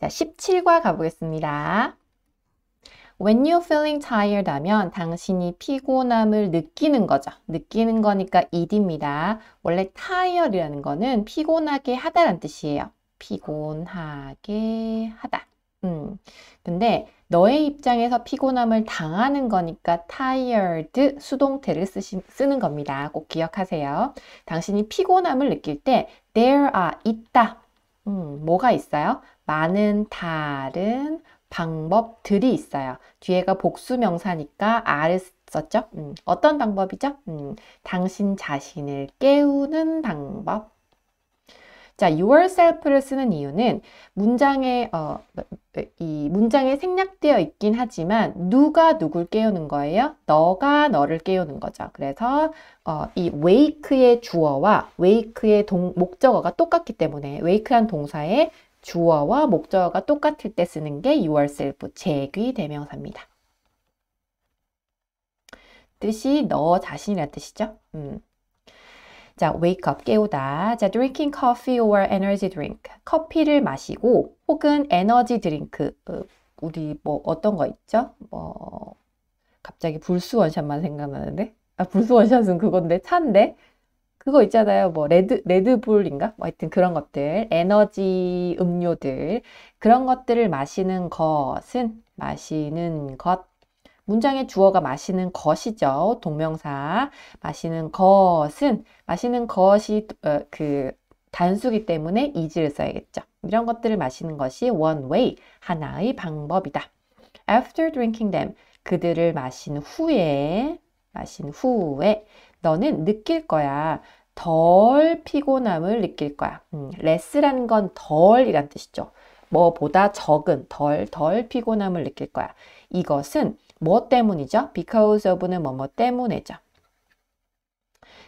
자, 17과 가보겠습니다. When you're feeling tired 하면 당신이 피곤함을 느끼는 거죠. 느끼는 거니까 it입니다. 원래 tired이라는 거는 피곤하게 하다란 뜻이에요. 피곤하게 하다. 음. 근데 너의 입장에서 피곤함을 당하는 거니까 tired 수동태를 쓰시, 쓰는 겁니다. 꼭 기억하세요. 당신이 피곤함을 느낄 때 there are 있다. 음, 뭐가 있어요? 많은 다른 방법들이 있어요. 뒤에가 복수 명사니까 are를 썼죠? 음, 어떤 방법이죠? 음, 당신 자신을 깨우는 방법. 자, yourself를 쓰는 이유는 문장에 어, 이 문장에 생략되어 있긴 하지만 누가 누굴 깨우는 거예요? 너가 너를 깨우는 거죠. 그래서 어, 이 wake의 주어와 wake의 동, 목적어가 똑같기 때문에 wake란 동사의 주어와 목적어가 똑같을 때 쓰는 게 yourself, 재귀 대명사입니다. 뜻이 너 자신이라는 뜻이죠. 음. 자, wake up, 깨우다. 자, drinking coffee or energy drink. 커피를 마시고 혹은 에너지 드링크. 어, 우리 뭐 어떤 거 있죠? 뭐 갑자기 불수 원샷만 생각나는데. 아, 불수 원샷은 그건데 차인데. 그거 있잖아요. 뭐 레드 레드불인가? 뭐 하여튼 그런 것들. 에너지 음료들. 그런 것들을 마시는 것은 마시는 것 문장의 주어가 마시는 것이죠. 동명사. 마시는 것은 마시는 것이 어, 그 단수기 때문에 is를 써야겠죠. 이런 것들을 마시는 것이 one way, 하나의 방법이다. After drinking them, 그들을 마신 후에, 마신 후에 너는 느낄 거야. 덜 피곤함을 느낄 거야. 음, less라는 건 덜이란 뜻이죠. 뭐보다 적은, 덜, 덜 피곤함을 느낄 거야. 이것은 뭐 때문이죠? because of는 뭐뭐 때문에죠.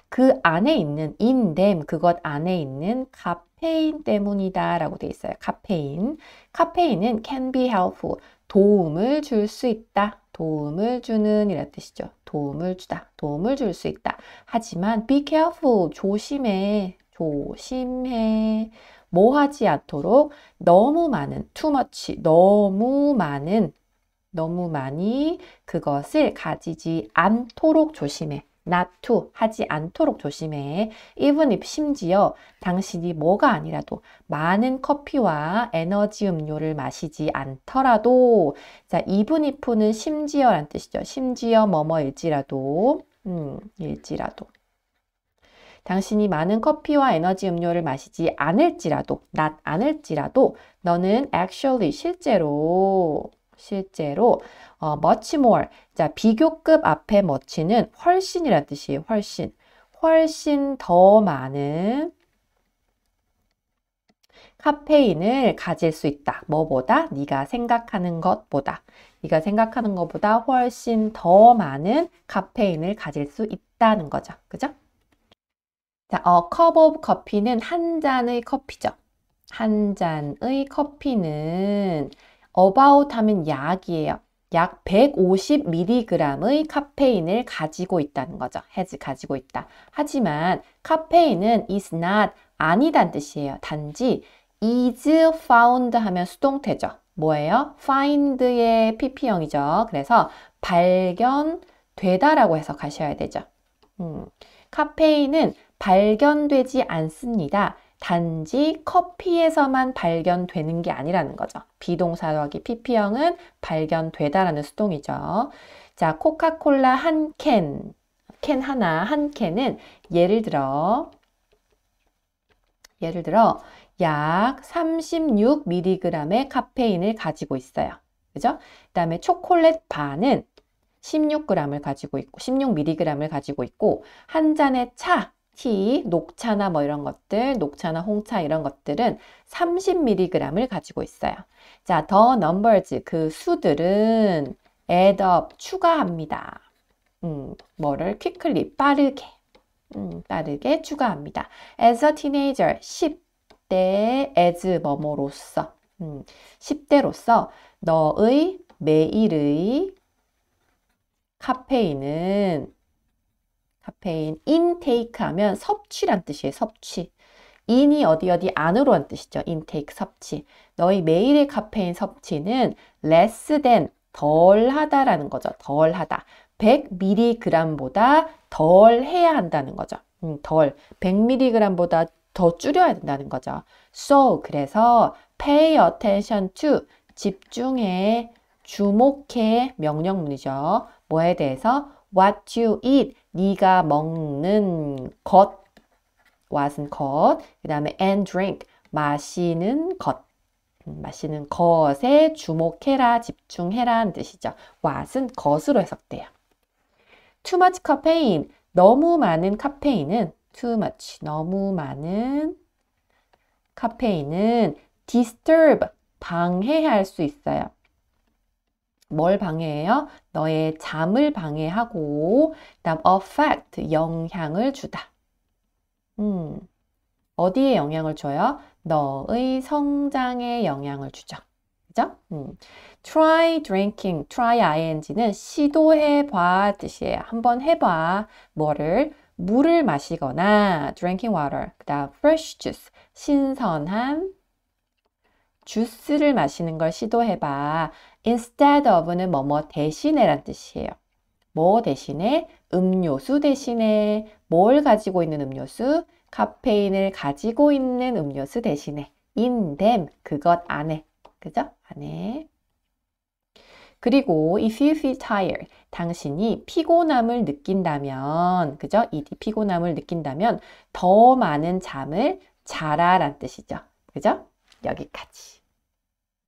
그 안에 있는 in them 그것 안에 있는 카페인 때문이다 라고 되어 있어요. 카페인. 카페인은 can be helpful. 도움을 줄 수 있다. 도움을 주는 이라 뜻이죠. 도움을 주다. 도움을 줄 수 있다. 하지만 be careful. 조심해. 조심해. 뭐 하지 않도록 너무 많은 too much 너무 많은 너무 많이 그것을 가지지 않도록 조심해. not to 하지 않도록 조심해. even if 심지어 당신이 뭐가 아니라도 많은 커피와 에너지 음료를 마시지 않더라도 자, even if는 심지어란 뜻이죠. 심지어 뭐뭐일지라도 음, 일지라도 당신이 많은 커피와 에너지 음료를 마시지 않을지라도 not 않을지라도 너는 actually 실제로 실제로 어, much more. 자, 비교급 앞에 much는 훨씬이란 뜻이에요. 훨씬. 훨씬 더 많은 카페인을 가질 수 있다. 뭐보다? 네가 생각하는 것보다. 네가 생각하는 것보다 훨씬 더 많은 카페인을 가질 수 있다는 거죠. 그죠? 자, a cup of coffee는 한 잔의 커피죠. 한 잔의 커피는 about 하면 약이에요. 약 150mg의 카페인을 가지고 있다는 거죠. has 가지고 있다. 하지만 카페인은 is not 아니란 뜻이에요. 단지 is found 하면 수동태죠. 뭐예요? find의 pp형이죠. 그래서 발견되다라고 해석하셔야 되죠. 음, 카페인은 발견되지 않습니다. 단지 커피에서만 발견되는 게 아니라는 거죠. 비동사 더하기 pp형은 발견되다라는 수동이죠. 자, 코카콜라 한 캔, 캔 하나, 한 캔은 예를 들어, 예를 들어, 약 36mg의 카페인을 가지고 있어요. 그죠? 그 다음에 초콜릿 반은 16g을 가지고 있고, 16mg을 가지고 있고, 한 잔의 차, 티, 녹차나 뭐 이런 것들, 녹차나 홍차 이런 것들은 30mg을 가지고 있어요. 자, 더 numbers 그 수들은 add up 추가합니다. 음, 뭐를 quickly 빠르게 음, 빠르게 추가합니다. as a teenager 10대 as 뭐뭐로서 음, 10대로서 너의 매일의 카페인은 카페인 intake 하면 섭취란 뜻이에요. 섭취. in이 어디 어디 안으로란 뜻이죠. intake 섭취. 너희 매일의 카페인 섭취는 less than 덜 하다라는 거죠. 덜 하다. 100mg보다 덜 해야 한다는 거죠. 음, 덜. 100mg보다 더 줄여야 된다는 거죠. So, 그래서 pay attention to, 집중해, 주목해, 명령문이죠. 뭐에 대해서? What you eat, 네가 먹는 것, what은 것, 그 다음에 and drink, 마시는 것. 음, 마시는 것에 주목해라, 집중해라는 뜻이죠. what은 것으로 해석돼요. too much caffeine, 너무 많은 카페인은 too much, 너무 많은 카페인은 disturb, 방해할 수 있어요. 뭘 방해해요? 너의 잠을 방해하고 그다음 affect, 영향을 주다. 음, 어디에 영향을 줘요? 너의 성장에 영향을 주죠. 그죠? 음. try drinking, try ing는 시도해 봐 뜻이에요. 한번 해 봐. 뭐를? 물을 마시거나 drinking water. 그 다음 fresh juice, 신선한 주스를 마시는 걸 시도해 봐. Instead of는 뭐뭐 대신에란 뜻이에요. 뭐 대신에? 음료수 대신에 뭘 가지고 있는 음료수? 카페인을 가지고 있는 음료수 대신에 in them 그것 안에 그죠? 안에 그리고 if you feel tired 당신이 피곤함을 느낀다면 그죠? 이 피곤함을 느낀다면 더 많은 잠을 자라란 뜻이죠. 그죠? 여기까지.